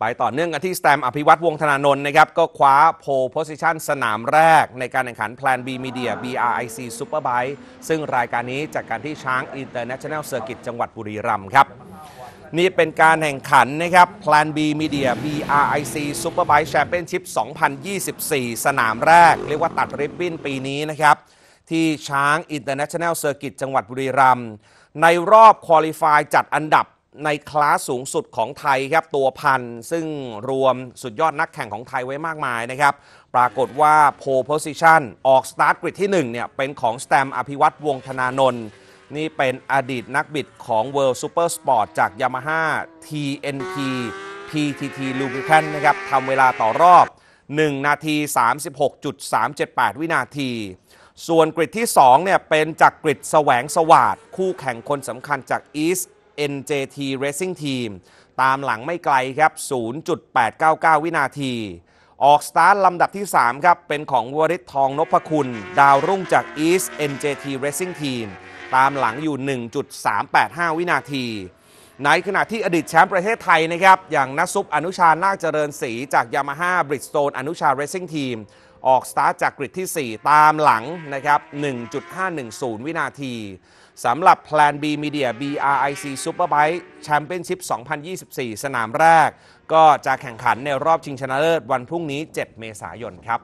ไปต่อเนื่องกันที่สแตมป์อภิวัฒน์วงศ์ธนานนท์นะครับ ก็คว้า pole position สนามแรกในการแข่งขัน Plan B Media BRIC Superbike ซึ่งรายการนี้จากการที่ช้าง International Circuit จังหวัดบุรีรัมย์ครับ นี่เป็นการแข่งขันนะครับ Plan B Media BRIC Superbike Championship 2024 สนามแรก เรียกว่าตัดริบบิ้นปีนี้นะครับ ที่ช้าง International Circuit จังหวัดบุรีรัมย์ในรอบ qualify จัดอันดับ ในคลาสสูงสุดของไทยครับตัวพันซึ่งรวมสุดยอดนักแข่งของไทยไว้มากมายนะครับ ปรากฏว่าโพ position ออกสตาร์ท grid ที่1เนี่ยเป็นของสแตมป์อภิวัฒน์วงศ์ธนานนท์นี่เป็นอดีตนักบิดของ World Super Sport จาก Yamaha TNT PTT Lubricant นะครับทำเวลาต่อรอบ 1 นาที 36.378 วินาที ส่วนกริดที่2เนี่ยเป็นจากกริดแสวงสวาดคู่แข่งคนสำคัญจาก East NJT Racing Team ตามหลังไม่ไกลครับ 0.899 วินาที ออกสตาร์ทลำดับที่ 3 ครับ เป็นของวริศทองนพคุณ ดาวรุ่งจาก East NJT Racing Team ตามหลังอยู่ 1.385 วินาที ในขณะที่อดีตแชมป์ประเทศไทยนะครับ อย่างนัซุปอนุชานาคเจริญศรีจาก Yamaha Bridgestone อนุชา Racing Team ออกสตาร์ทจากกริดที่ 4 ตามหลังนะครับ 1.510 วินาทีสำหรับ Plan B Media BRIC Superbike Championship 2024 สนามแรก ก็จะแข่งขันในรอบชิงชนะเลิศวันพรุ่งนี้ 7 เมษายนครับ